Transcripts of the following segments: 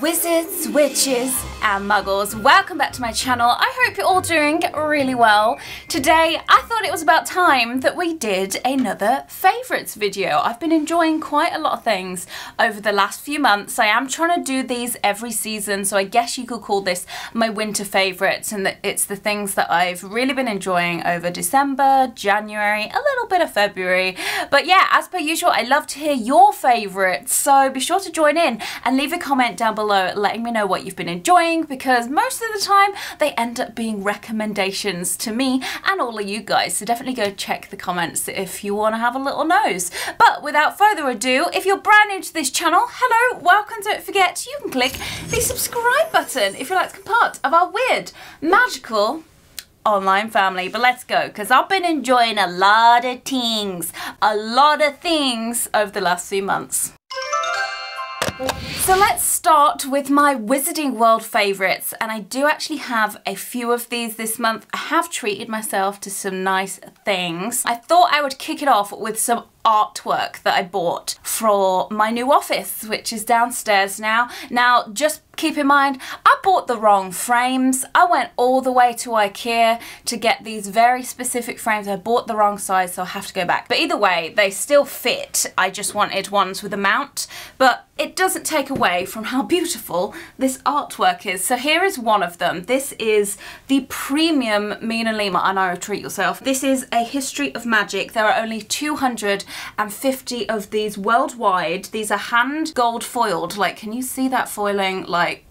Wizards, witches, and muggles, welcome back to my channel. I hope you're all doing really well. Today, I thought it was about time that we did another favourites video. I've been enjoying quite a lot of things over the last few months. I am trying to do these every season, so I guess you could call this my winter favourites, and it's the things that I've really been enjoying over December, January, a little bit of February. But yeah, as per usual, I love to hear your favourites, so be sure to join in and leave a comment down below letting me know what you've been enjoying because most of the time they end up being recommendations to me and all of you guys. So definitely go check the comments if you want to have a little nose. But without further ado, if you're brand new to this channel, hello, welcome. Don't forget you can click the subscribe button if you'd like to become part of our weird, magical, online family. But let's go, because I've been enjoying a lot of things, a lot of things over the last few months. So let's start with my Wizarding World favourites and I do actually have a few of these this month. I have treated myself to some nice things. I thought I would kick it off with some artwork that I bought for my new office, which is downstairs now. Now, just keep in mind, I bought the wrong frames. I went all the way to Ikea to get these very specific frames. I bought the wrong size, so I have to go back. But either way, they still fit. I just wanted ones with a mount, but it doesn't take away from how beautiful this artwork is. So here is one of them. This is the premium MinaLima. I know, treat yourself. This is a history of magic. There are only 250 of these worldwide. These are hand gold foiled. Like, can you see that foiling? Like,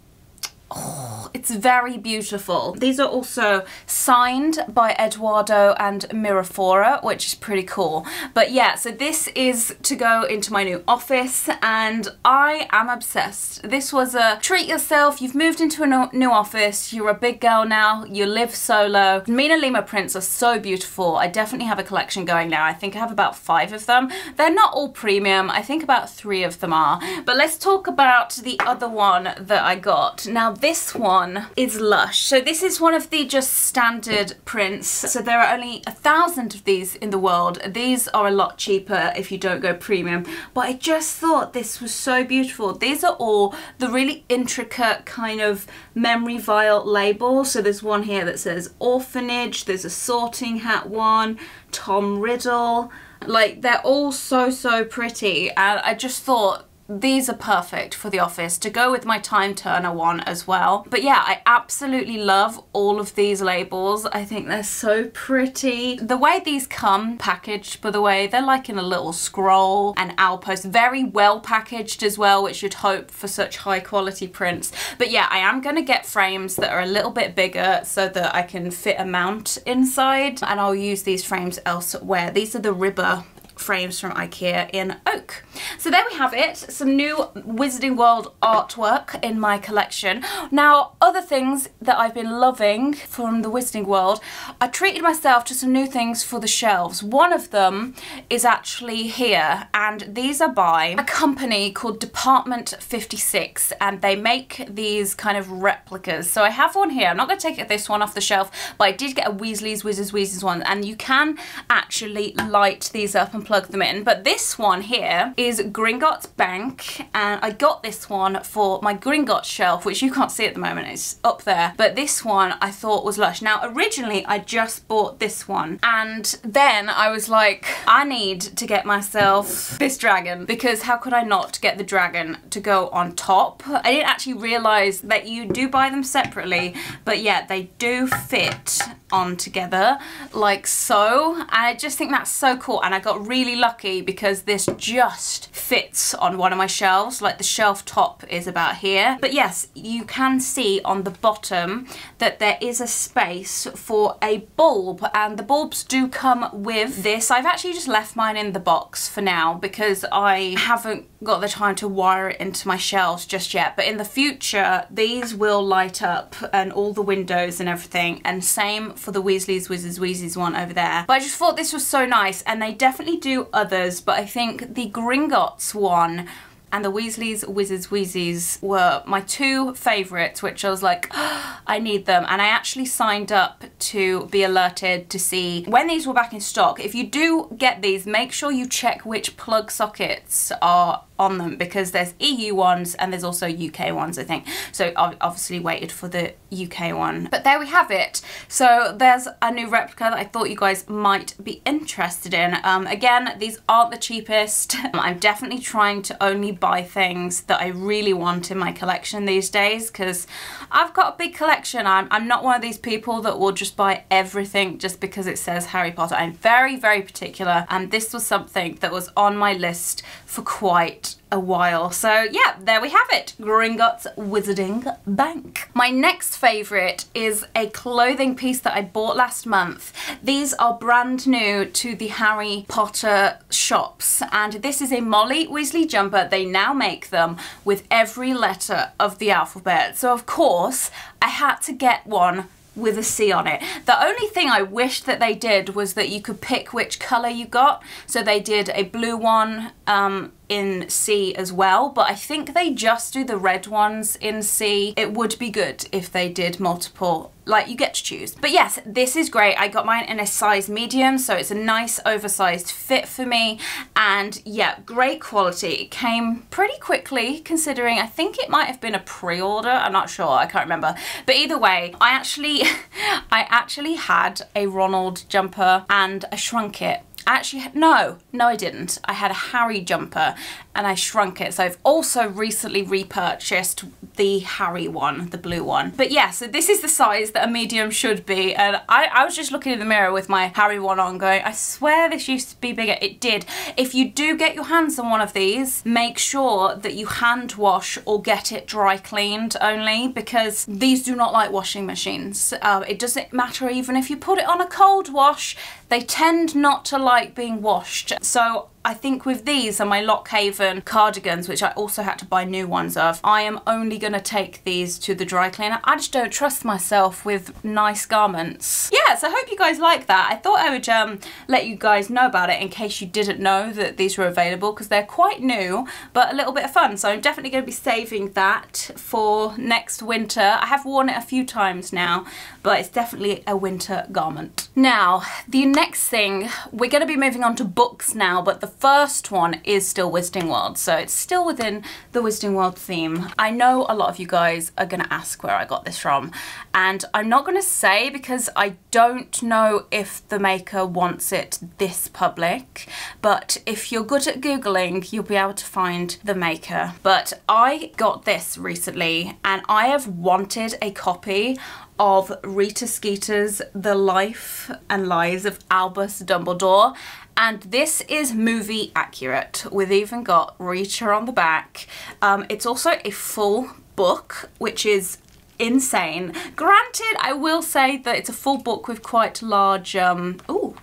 Oh, it's very beautiful. These are also signed by Eduardo and Miraphora, which is pretty cool. But yeah, so this is to go into my new office and I am obsessed. This was a treat yourself, you've moved into a new office, you're a big girl now, you live solo. MinaLima prints are so beautiful. I definitely have a collection going now. I think I have about five of them. They're not all premium, I think about three of them are. But let's talk about the other one that I got. Now this one is Lush. So this is one of the just standard prints. So there are only a thousand of these in the world. These are a lot cheaper if you don't go premium. But I just thought this was so beautiful. These are all the really intricate kind of memory vial labels. So there's one here that says orphanage. There's a sorting hat one. Tom Riddle. Like they're all so, so pretty. And I just thought these are perfect for the office to go with my time turner one as well. But yeah I absolutely love all of these labels. I think they're so pretty. The way these come packaged by the way they're like in a little scroll and outpost very well packaged as well which you'd hope for such high quality prints. But yeah I am gonna get frames that are a little bit bigger so that I can fit a mount inside and I'll use these frames elsewhere. These are the Ribba frames from Ikea in oak. So there we have it, some new Wizarding World artwork in my collection. Now, other things that I've been loving from the Wizarding World, I treated myself to some new things for the shelves. One of them is actually here, and these are by a company called Department 56, and they make these kind of replicas. So I have one here. I'm not going to take this one off the shelf, but I did get a Weasley's Wizards Wheezes one, and you can actually light these up and plug them in. But this one here is Gringotts Bank and I got this one for my Gringotts shelf which you can't see at the moment, it's up there. But this one I thought was lush. Now originally I just bought this one and then I was like I need to get myself this dragon because how could I not get the dragon to go on top? I didn't actually realise that you do buy them separately but yeah they do fit on together like so and I just think that's so cool and I got really lucky because this just fits on one of my shelves. Like the shelf top is about here. But yes you can see on the bottom that there is a space for a bulb and the bulbs do come with this. I've actually just left mine in the box for now because I haven't got the time to wire it into my shelves just yet. But in the future these will light up and all the windows and everything and same for the Weasley's Wizards Wheezes one over there. But I just thought this was so nice and they definitely do others but I think the Gringotts one and the Weasleys, Wizards, Wheezes were my two favourites, which I was like, oh, I need them. And I actually signed up to be alerted to see when these were back in stock. If you do get these, make sure you check which plug sockets are on them because there's EU ones and there's also UK ones I think. So I obviously waited for the UK one. But there we have it. So there's a new replica that I thought you guys might be interested in. Um, again these aren't the cheapest. I'm definitely trying to only buy things that I really want in my collection these days because I've got a big collection. I'm, I'm not one of these people that will just buy everything just because it says Harry Potter. I'm very very particular. And this was something that was on my list for quite a while. So yeah, there we have it, Gringotts Wizarding Bank. My next favourite is a clothing piece that I bought last month. These are brand new to the Harry Potter shops and this is a Molly Weasley jumper. They now make them with every letter of the alphabet. So of course I had to get one with a C on it. The only thing I wished that they did was that you could pick which colour you got. So they did a blue one um, in C as well, but I think they just do the red ones in C. It would be good if they did multiple, like you get to choose. But yes, this is great. I got mine in a size medium, so it's a nice oversized fit for me. And yeah, great quality. It came pretty quickly considering I think it might have been a pre-order. I'm not sure, I can't remember. But either way, I actually, I actually had a Ronald jumper and I shrunk it actually, no, no I didn't. I had a Harry jumper and I shrunk it. So I've also recently repurchased the Harry one, the blue one. But yeah, so this is the size that a medium should be. And I, I was just looking in the mirror with my Harry one on going, I swear this used to be bigger. It did. If you do get your hands on one of these, make sure that you hand wash or get it dry cleaned only because these do not like washing machines. Uh, it doesn't matter even if you put it on a cold wash, they tend not to like being washed. So I think with these and my Lochaven cardigans, which I also had to buy new ones of, I am only going to take these to the dry cleaner. I just don't trust myself with nice garments. Yeah, so I hope you guys like that. I thought I would um, let you guys know about it in case you didn't know that these were available because they're quite new, but a little bit of fun. So I'm definitely going to be saving that for next winter. I have worn it a few times now, but it's definitely a winter garment. Now, the next thing, we're going to be moving on to books now, but the first one is still Wizarding World, so it's still within the Wizarding World theme. I know a lot of you guys are to ask where I got this from, and I'm not to say because I don't know if the maker wants it this public, but if you're good at Googling, you'll be able to find the maker. But I got this recently, and I have wanted a copy of Rita Skeeter's The Life and Lies of Albus Dumbledore and this is movie accurate. We've even got Rita on the back. Um, it's also a full book, which is insane. Granted, I will say that it's a full book with quite large, um, ooh,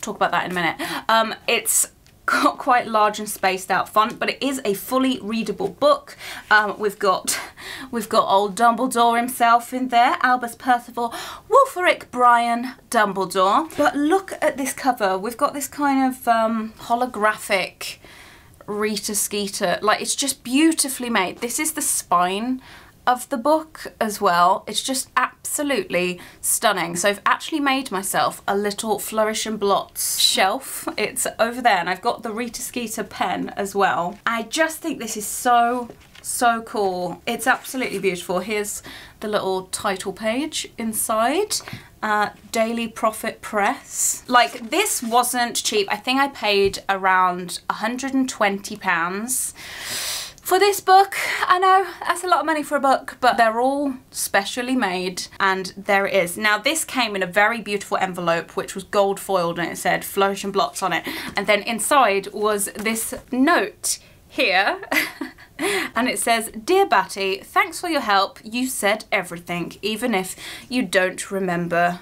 talk about that in a minute. Um, it's got quite large and spaced out font, but it is a fully readable book. Um, we've got we've got old Dumbledore himself in there, Albus Percival, Wulfric Brian Dumbledore. But look at this cover. We've got this kind of um, holographic Rita Skeeter. Like, it's just beautifully made. This is the spine of the book as well. It's just absolutely stunning. So I've actually made myself a little Flourish and Blotts shelf. It's over there and I've got the Rita Skeeter pen as well. I just think this is so so cool. It's absolutely beautiful. Here's the little title page inside. Uh, Daily Prophet Press. Like this wasn't cheap. I think I paid around 120 pounds for this book. I know that's a lot of money for a book, but they're all specially made and there it is. Now this came in a very beautiful envelope which was gold foiled and it said Flourish and Blotts on it. And then inside was this note here. and it says, Dear Batty, thanks for your help. You said everything, even if you don't remember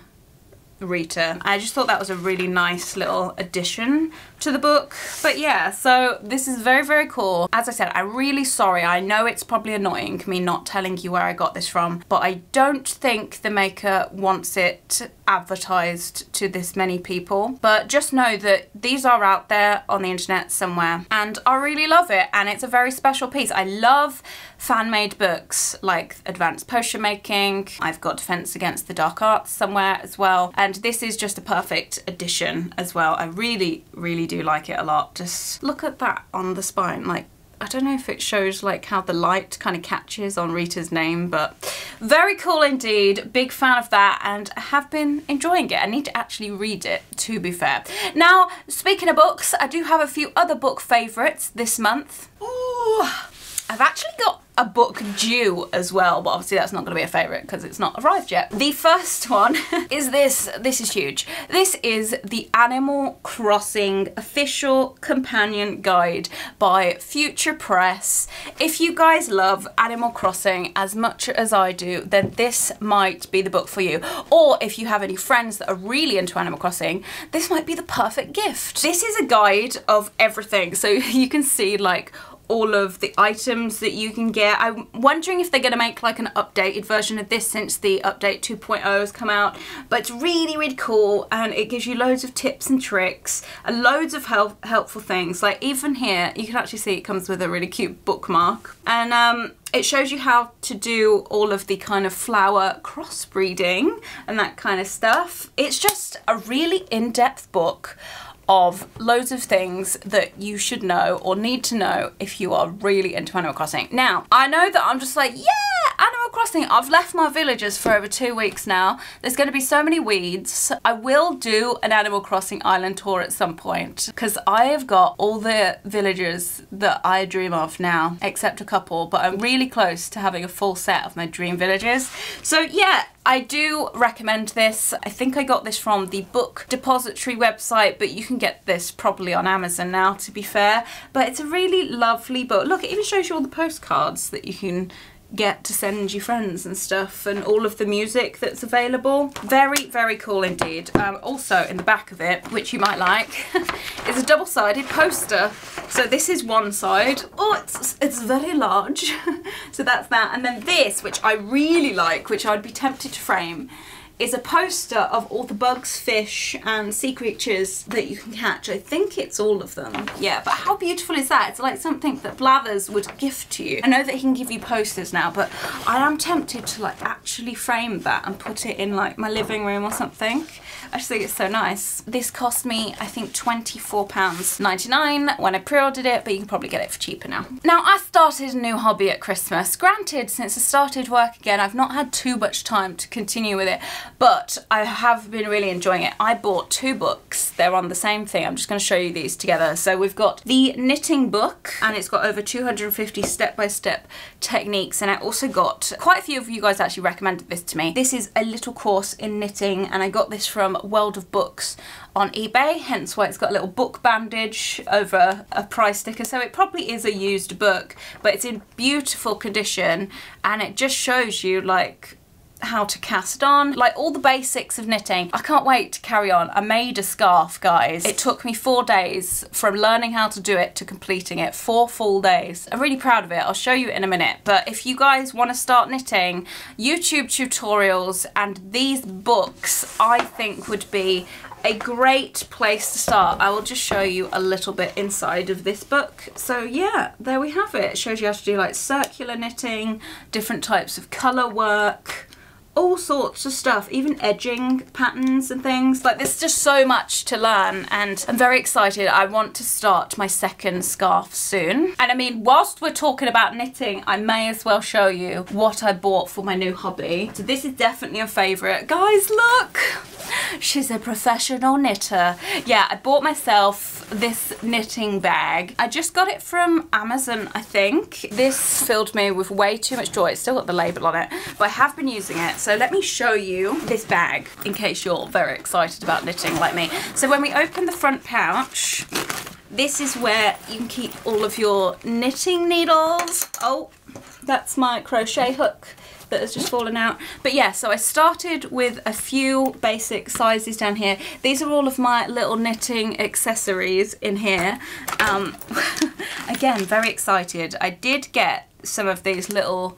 Rita. I just thought that was a really nice little addition to the book. But yeah, so this is very, very cool. As I said, I'm really sorry. I know it's probably annoying me not telling you where I got this from, but I don't think the maker wants it advertised to this many people. But just know that these are out there on the internet somewhere and I really love it and it's a very special piece. I love fan-made books like Advanced Potion Making. I've got Defense Against the Dark Arts somewhere as well. And and this is just a perfect addition as well. I really, really do like it a lot. Just look at that on the spine, like I don't know if it shows like how the light kind of catches on Rita's name, but very cool indeed. Big fan of that and have been enjoying it. I need to actually read it, to be fair. Now, speaking of books, I do have a few other book favourites this month. Ooh, I've actually got a book due as well, but obviously that's not going to be a favourite because it's not arrived yet. The first one is this. This is huge. This is the Animal Crossing Official Companion Guide by Future Press. If you guys love Animal Crossing as much as I do, then this might be the book for you. Or if you have any friends that are really into Animal Crossing, this might be the perfect gift. This is a guide of everything. So you can see like all of the items that you can get. I'm wondering if they're going to make like an updated version of this since the update 2.0 has come out. But it's really, really cool and it gives you loads of tips and tricks and loads of help helpful things. Like even here, you can actually see it comes with a really cute bookmark. And um, it shows you how to do all of the kind of flower crossbreeding and that kind of stuff. It's just a really in-depth book of loads of things that you should know or need to know if you are really into Animal Crossing. Now, I know that I'm just like, yeah, Animal Crossing. I've left my villagers for over two weeks now. There's going to be so many weeds. I will do an Animal Crossing island tour at some point because I have got all the villagers that I dream of now, except a couple, but I'm really close to having a full set of my dream villagers. So yeah, I do recommend this. I think I got this from the book depository website, but you can get this probably on Amazon now, to be fair. But it's a really lovely book. Look, it even shows you all the postcards that you can get to send your friends and stuff and all of the music that's available. Very, very cool indeed. Um, also in the back of it, which you might like, is a double-sided poster. So this is one side. Oh, it's, it's very large. so that's that. And then this, which I really like, which I'd be tempted to frame, is a poster of all the bugs, fish and sea creatures that you can catch. I think it's all of them. Yeah, but how beautiful is that? It's like something that Blathers would gift to you. I know that he can give you posters now, but I am tempted to like actually frame that and put it in like my living room or something. I just think it's so nice. This cost me, I think, £24.99 when I pre-ordered it, but you can probably get it for cheaper now. Now, I started a new hobby at Christmas. Granted, since I started work again, I've not had too much time to continue with it, but I have been really enjoying it. I bought two books. They're on the same thing. I'm just going to show you these together. So we've got the knitting book, and it's got over 250 step-by-step -step techniques, and I also got, quite a few of you guys actually recommended this to me. This is a little course in knitting, and I got this from World of Books on eBay, hence why it's got a little book bandage over a price sticker. So it probably is a used book, but it's in beautiful condition and it just shows you like how to cast on, like all the basics of knitting. I can't wait to carry on. I made a scarf, guys. It took me four days from learning how to do it to completing it, four full days. I'm really proud of it. I'll show you in a minute. But if you guys want to start knitting, YouTube tutorials and these books, I think would be a great place to start. I will just show you a little bit inside of this book. So yeah, there we have it. It shows you how to do like circular knitting, different types of colour work, all sorts of stuff, even edging patterns and things. Like there's just so much to learn and I'm very excited. I want to start my second scarf soon. And I mean, whilst we're talking about knitting, I may as well show you what I bought for my new hobby. So this is definitely a favourite. Guys, look! She's a professional knitter. Yeah, I bought myself this knitting bag. I just got it from Amazon, I think. This filled me with way too much joy. It's still got the label on it, but I have been using it. So let me show you this bag in case you're very excited about knitting like me. So when we open the front pouch, this is where you can keep all of your knitting needles. Oh, that's my crochet hook that has just fallen out. But yeah, so I started with a few basic sizes down here. These are all of my little knitting accessories in here. Um, again, very excited. I did get some of these little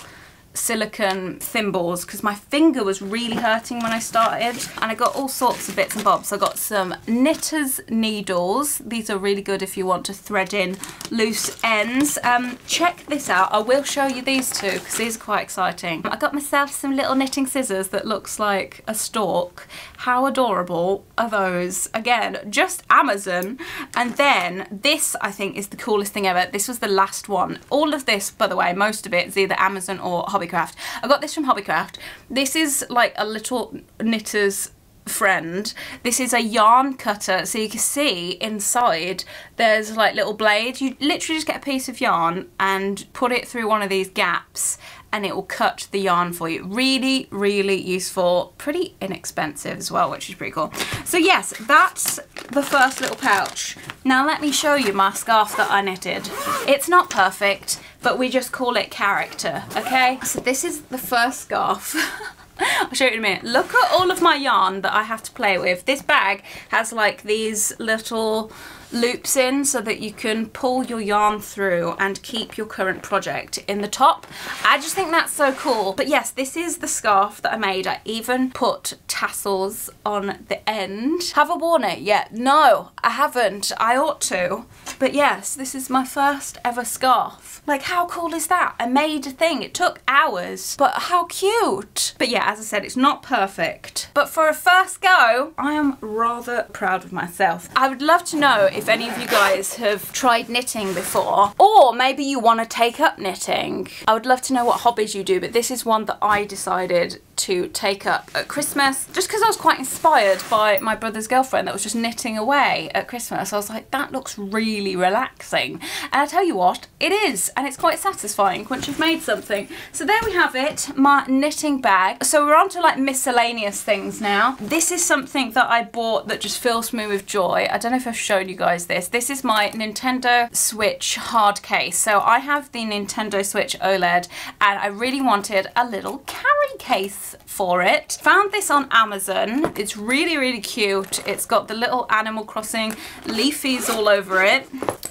silicone thimbles because my finger was really hurting when I started and I got all sorts of bits and bobs. I got some knitter's needles. These are really good if you want to thread in loose ends. Um, check this out. I will show you these two because these are quite exciting. I got myself some little knitting scissors that looks like a stalk. How adorable are those? Again, just Amazon. And then this I think is the coolest thing ever. This was the last one. All of this, by the way, most of it is either Amazon or Hobbycraft. I got this from Hobbycraft. This is like a little knitter's friend. This is a yarn cutter, so you can see inside there's like little blades. You literally just get a piece of yarn and put it through one of these gaps and it will cut the yarn for you. Really, really useful. Pretty inexpensive as well, which is pretty cool. So yes, that's the first little pouch. Now let me show you my scarf that I knitted. It's not perfect, but we just call it character, okay? So this is the first scarf. I'll show you in a minute. Look at all of my yarn that I have to play with. This bag has like these little loops in so that you can pull your yarn through and keep your current project in the top. I just think that's so cool. But yes, this is the scarf that I made. I even put tassels on the end. Have I worn it yet? No, I haven't. I ought to. But yes, this is my first ever scarf. Like how cool is that? I made a thing. It took hours, but how cute. But yeah, as I said, it's not perfect. But for a first go, I am rather proud of myself. I would love to know if any of you guys have tried knitting before, or maybe you want to take up knitting. I would love to know what hobbies you do, but this is one that I decided to take up at Christmas just because I was quite inspired by my brother's girlfriend that was just knitting away at Christmas. I was like, that looks really relaxing. And I tell you what, it is, and it's quite satisfying once you've made something. So there we have it, my knitting bag. So we're on to like miscellaneous things now. This is something that I bought that just fills me with joy. I don't know if I've shown you guys this. This is my Nintendo Switch hard case. So I have the Nintendo Switch OLED and I really wanted a little carry case for it. Found this on Amazon. It's really, really cute. It's got the little Animal Crossing leafies all over it.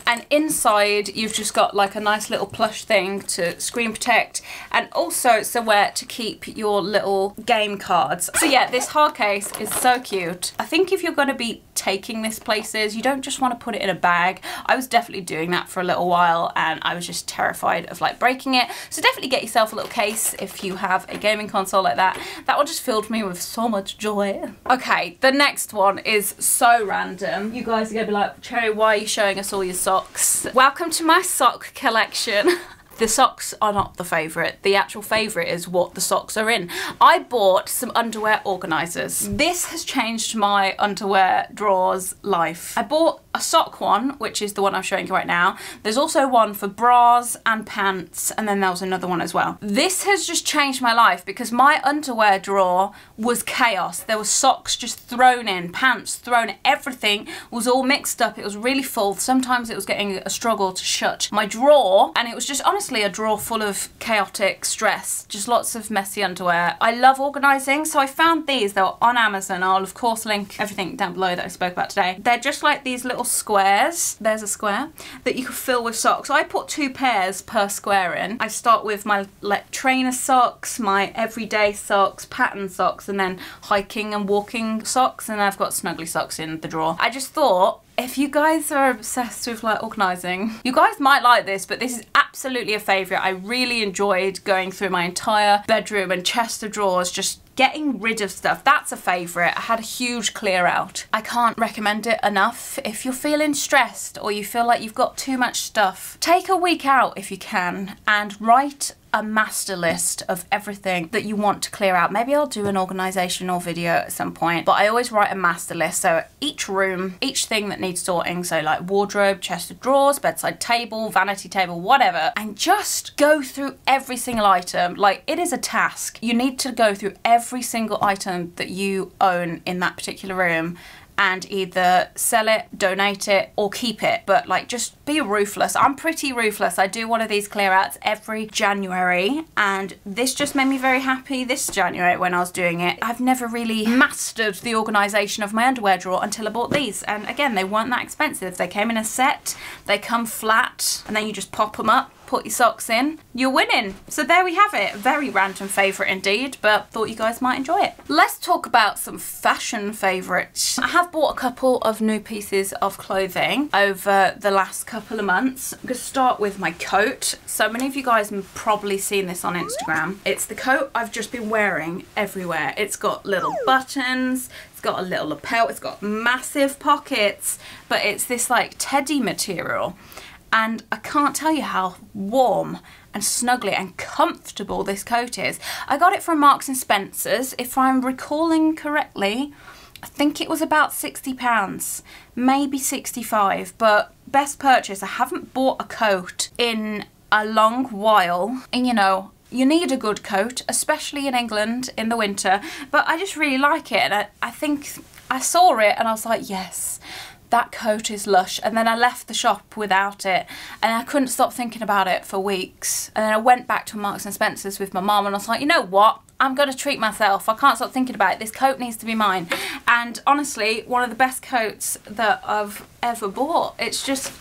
And inside, you've just got like a nice little plush thing to screen protect and also it's somewhere to keep your little game cards. So yeah, this hard case is so cute. I think if you're going to be taking this places, you don't just want to put it in a bag. I was definitely doing that for a little while and I was just terrified of like breaking it. So definitely get yourself a little case if you have a gaming console like that. That one just filled me with so much joy. Okay, the next one is so random. You guys are gonna be like, Cherry, why are you showing us all your socks? Welcome to my sock collection. The socks are not the favourite. The actual favourite is what the socks are in. I bought some underwear organisers. This has changed my underwear drawers life. I bought a sock one, which is the one I'm showing you right now. There's also one for bras and pants, and then there was another one as well. This has just changed my life because my underwear drawer was chaos. There were socks just thrown in, pants thrown, everything was all mixed up. It was really full. Sometimes it was getting a struggle to shut my drawer, and it was just honestly a drawer full of chaotic stress, just lots of messy underwear. I love organising, so I found these. They were on Amazon. I'll of course link everything down below that I spoke about today. They're just like these little squares. There's a square that you can fill with socks. I put two pairs per square in. I start with my like trainer socks, my everyday socks, pattern socks, and then hiking and walking socks, and I've got snuggly socks in the drawer. I just thought if you guys are obsessed with like organising, you guys might like this, but this is absolutely a favourite. I really enjoyed going through my entire bedroom and chest of drawers, just getting rid of stuff. That's a favourite. I had a huge clear out. I can't recommend it enough. If you're feeling stressed or you feel like you've got too much stuff, take a week out if you can and write a master list of everything that you want to clear out. Maybe I'll do an organisational video at some point, but I always write a master list. So each room, each thing that needs sorting, so like wardrobe, chest of drawers, bedside table, vanity table, whatever, and just go through every single item. Like it is a task. You need to go through every single item that you own in that particular room and either sell it, donate it, or keep it. But like, just be ruthless. I'm pretty ruthless. I do one of these clear outs every January, and this just made me very happy this January when I was doing it. I've never really mastered the organisation of my underwear drawer until I bought these. And again, they weren't that expensive. They came in a set, they come flat, and then you just pop them up put your socks in, you're winning. So there we have it. Very random favourite indeed, but thought you guys might enjoy it. Let's talk about some fashion favourites. I have bought a couple of new pieces of clothing over the last couple of months. I'm going to start with my coat. So many of you guys have probably seen this on Instagram. It's the coat I've just been wearing everywhere. It's got little buttons, it's got a little lapel, it's got massive pockets, but it's this like teddy material. And I can't tell you how warm and snuggly and comfortable this coat is. I got it from Marks and Spencer's. If I'm recalling correctly, I think it was about £60, maybe 65 but best purchase. I haven't bought a coat in a long while and you know you need a good coat, especially in England in the winter, but I just really like it and I, I think I saw it and I was like, yes, that coat is lush and then I left the shop without it and I couldn't stop thinking about it for weeks. And then I went back to Marks and Spencer's with my mum and I was like you know what? I'm gonna treat myself. I can't stop thinking about it. This coat needs to be mine. And honestly one of the best coats that I've ever bought. It's just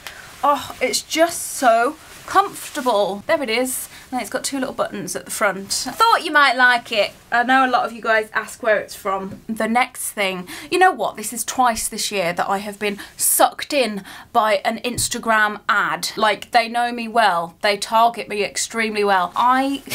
oh it's just so comfortable. There it is and it's got two little buttons at the front. Thought you might like it. I know a lot of you guys ask where it's from. The next thing, you know what, this is twice this year that I have been sucked in by an Instagram ad. Like, they know me well. They target me extremely well. I...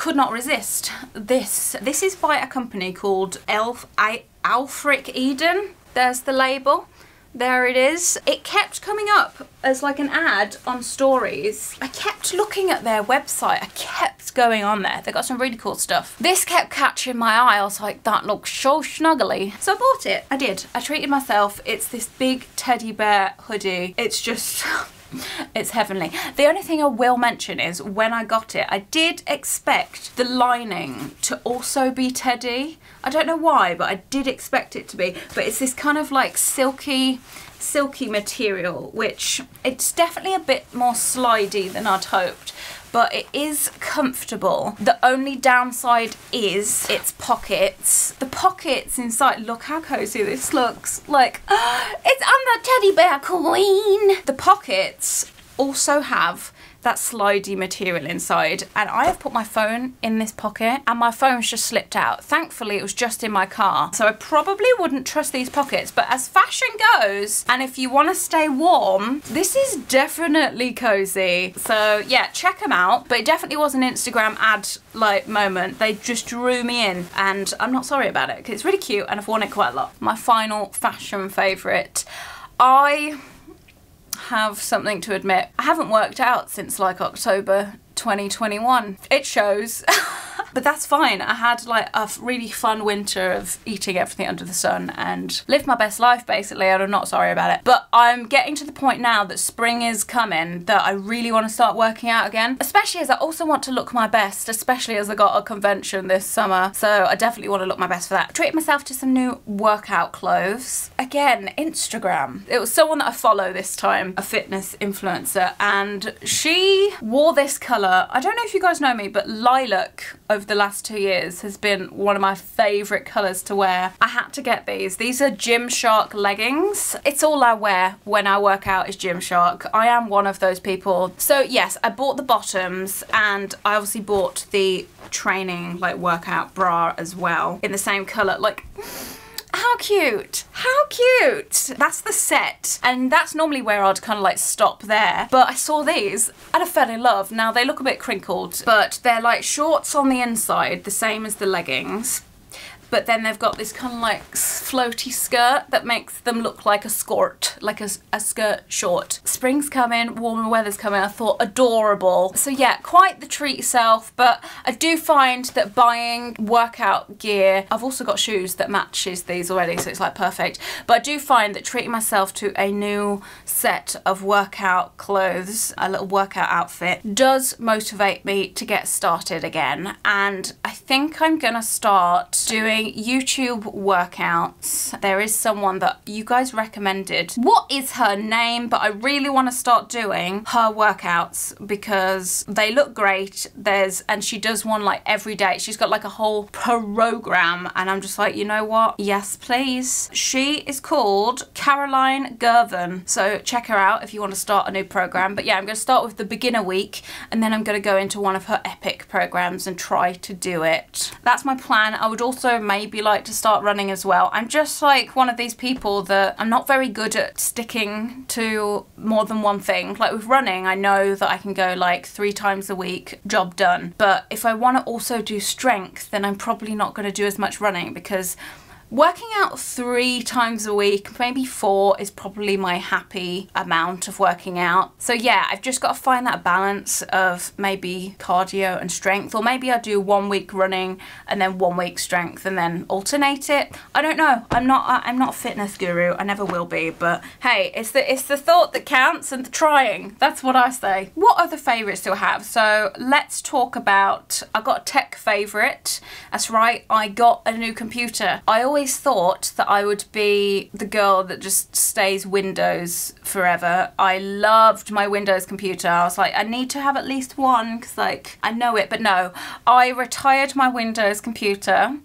could not resist this. This is by a company called Elf I Aelfric Eden. There's the label. There it is. It kept coming up as like an ad on stories. I kept looking at their website. I kept going on there. They got some really cool stuff. This kept catching my eye. I was like, that looks so snuggly. So I bought it. I did. I treated myself. It's this big teddy bear hoodie. It's just... it's heavenly. The only thing I will mention is when I got it, I did expect the lining to also be teddy. I don't know why, but I did expect it to be. But it's this kind of like silky, silky material, which it's definitely a bit more slidey than I'd hoped but it is comfortable. The only downside is its pockets. The pockets inside, look how cozy this looks. Like, it's I'm the teddy bear queen. The pockets also have that slidey material inside. And I have put my phone in this pocket and my phone's just slipped out. Thankfully it was just in my car. So I probably wouldn't trust these pockets. But as fashion goes and if you want to stay warm this is definitely cozy. So yeah check them out. But it definitely was an Instagram ad like moment. They just drew me in. And I'm not sorry about it because it's really cute and I've worn it quite a lot. My final fashion favourite. I have something to admit. I haven't worked out since like October 2021. It shows. But that's fine. I had like a really fun winter of eating everything under the sun and lived my best life basically and I'm not sorry about it. But I'm getting to the point now that spring is coming that I really want to start working out again. Especially as I also want to look my best, especially as I got a convention this summer. So I definitely want to look my best for that. Treat myself to some new workout clothes. Again, Instagram. It was someone that I follow this time, a fitness influencer, and she wore this colour. I don't know if you guys know me, but lilac over the last two years has been one of my favourite colours to wear. I had to get these. These are Gymshark leggings. It's all I wear when I work out is Gymshark. I am one of those people. So yes, I bought the bottoms and I obviously bought the training like workout bra as well in the same colour. Like how cute! How cute! That's the set, and that's normally where I'd kind of like stop there. But I saw these and I fell in love. Now they look a bit crinkled, but they're like shorts on the inside, the same as the leggings but then they've got this kind of like floaty skirt that makes them look like a skirt, like a, a skirt short. Spring's coming, warmer weather's coming, I thought adorable. So yeah, quite the treat yourself, but I do find that buying workout gear, I've also got shoes that matches these already, so it's like perfect, but I do find that treating myself to a new set of workout clothes, a little workout outfit, does motivate me to get started again, and I think I'm gonna start doing YouTube workouts. There is someone that you guys recommended. What is her name? But I really want to start doing her workouts because they look great. There's and she does one like every day. She's got like a whole program and I'm just like, you know what? Yes, please. She is called Caroline Girvan. So check her out if you want to start a new program. But yeah, I'm going to start with the beginner week and then I'm going to go into one of her epic programs and try to do it. That's my plan. I would also maybe like to start running as well. I'm just like one of these people that I'm not very good at sticking to more than one thing. Like with running, I know that I can go like three times a week, job done. But if I want to also do strength, then I'm probably not going to do as much running because Working out three times a week, maybe four, is probably my happy amount of working out. So yeah, I've just got to find that balance of maybe cardio and strength, or maybe I do one week running and then one week strength and then alternate it. I don't know. I'm not. I'm not a fitness guru. I never will be. But hey, it's the it's the thought that counts and the trying. That's what I say. What other favourites do I have? So let's talk about. I got a tech favourite. That's right. I got a new computer. I always always thought that I would be the girl that just stays Windows forever. I loved my Windows computer. I was like, I need to have at least one because like I know it, but no. I retired my Windows computer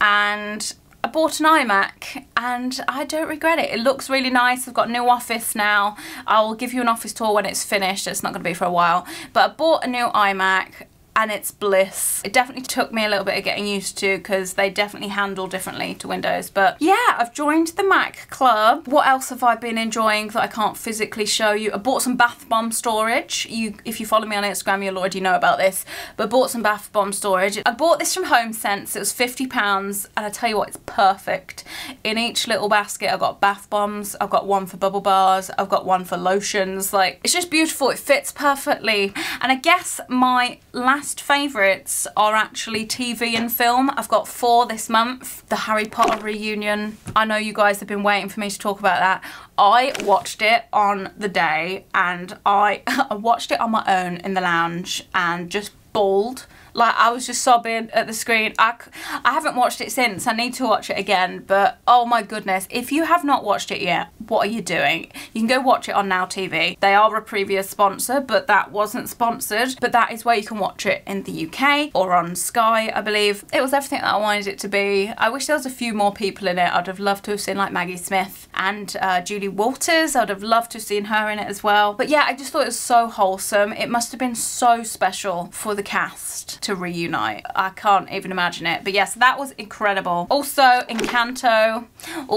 and I bought an iMac and I don't regret it. It looks really nice. I've got a new office now. I'll give you an office tour when it's finished. It's not going to be for a while. But I bought a new iMac and it's bliss. It definitely took me a little bit of getting used to because they definitely handle differently to Windows. But yeah, I've joined the Mac club. What else have I been enjoying that I can't physically show you? I bought some bath bomb storage. You, If you follow me on Instagram, you'll already know about this. But bought some bath bomb storage. I bought this from HomeSense. It was £50 and I tell you what, it's perfect. In each little basket, I've got bath bombs. I've got one for bubble bars. I've got one for lotions. Like, it's just beautiful. It fits perfectly. And I guess my last favourites are actually TV and film. I've got four this month. The Harry Potter reunion. I know you guys have been waiting for me to talk about that. I watched it on the day and I, I watched it on my own in the lounge and just bawled like I was just sobbing at the screen. I, I haven't watched it since. I need to watch it again. But oh my goodness, if you have not watched it yet, what are you doing? You can go watch it on Now TV. They are a previous sponsor, but that wasn't sponsored. But that is where you can watch it in the UK or on Sky, I believe. It was everything that I wanted it to be. I wish there was a few more people in it. I'd have loved to have seen like Maggie Smith and uh, Julie Walters. I'd have loved to have seen her in it as well. But yeah, I just thought it was so wholesome. It must have been so special for the cast to reunite. I can't even imagine it. But yes, that was incredible. Also, Encanto.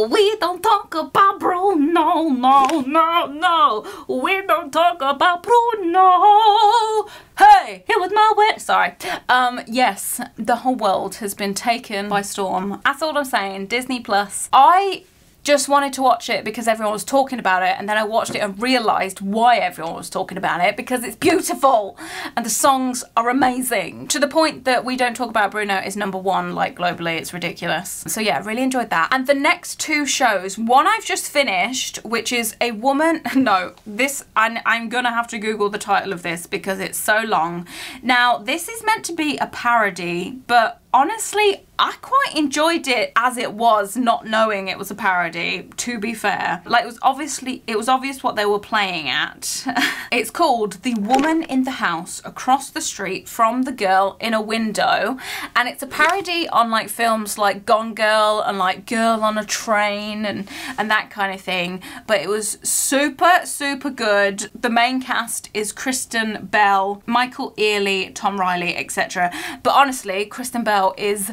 We don't talk about Bruno, no, no, no. We don't talk about Bruno. Hey, here with my wit. Sorry. Um, yes, the whole world has been taken by storm. That's all I'm saying. Disney Plus. I just wanted to watch it because everyone was talking about it and then I watched it and realised why everyone was talking about it because it's beautiful and the songs are amazing to the point that We Don't Talk About Bruno is number one like globally. It's ridiculous. So yeah really enjoyed that. And the next two shows one I've just finished which is a woman no this I'm, I'm gonna have to google the title of this because it's so long. Now this is meant to be a parody but honestly I quite enjoyed it as it was, not knowing it was a parody, to be fair. Like, it was obviously, it was obvious what they were playing at. it's called The Woman in the House Across the Street from the Girl in a Window. And it's a parody on, like, films like Gone Girl and, like, Girl on a Train and, and that kind of thing. But it was super, super good. The main cast is Kristen Bell, Michael Ealy, Tom Riley, etc. But honestly, Kristen Bell is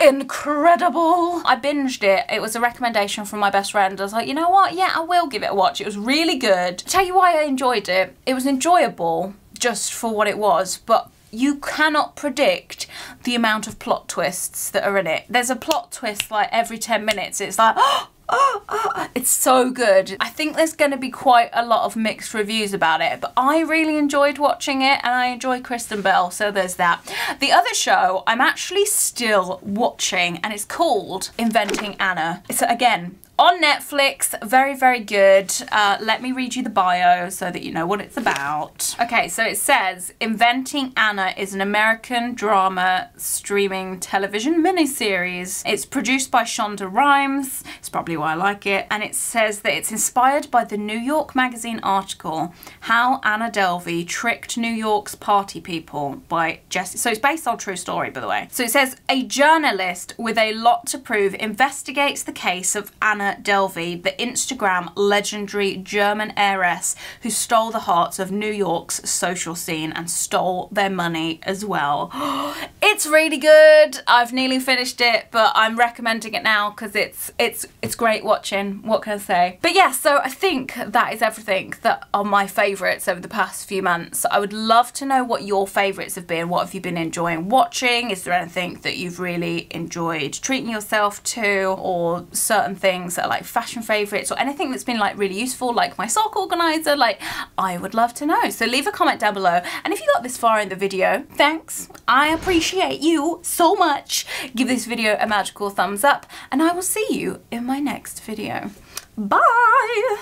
incredible. I binged it. It was a recommendation from my best friend. I was like, you know what? Yeah, I will give it a watch. It was really good. Tell you why I enjoyed it. It was enjoyable just for what it was, but you cannot predict the amount of plot twists that are in it. There's a plot twist like every 10 minutes. It's like, oh, oh, oh, it's so good. I think there's going to be quite a lot of mixed reviews about it, but I really enjoyed watching it and I enjoy Kristen Bell, so there's that. The other show I'm actually still watching and it's called Inventing Anna. It's again on Netflix. Very, very good. Uh, let me read you the bio so that you know what it's about. Okay, so it says Inventing Anna is an American drama streaming television miniseries. It's produced by Shonda Rhimes. It's probably why I like it. And it says that it's inspired by the New York Magazine article How Anna Delvey Tricked New York's Party People by Jesse. So it's based on true story, by the way. So it says a journalist with a lot to prove investigates the case of Anna Delvey, the Instagram legendary German heiress who stole the hearts of New York's social scene and stole their money as well. it's really good. I've nearly finished it, but I'm recommending it now because it's it's it's great watching. What can I say? But yeah, so I think that is everything that are my favourites over the past few months. I would love to know what your favourites have been. What have you been enjoying watching? Is there anything that you've really enjoyed treating yourself to or certain things that are like fashion favorites or anything that's been like really useful, like my sock organizer, like I would love to know. So leave a comment down below. And if you got this far in the video, thanks. I appreciate you so much. Give this video a magical thumbs up and I will see you in my next video. Bye.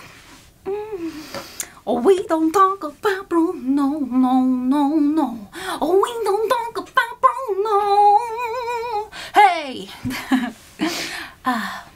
Mm. Oh, we don't talk about Bruno, no, no, no. Oh, we don't talk about Bruno. Hey. Ah.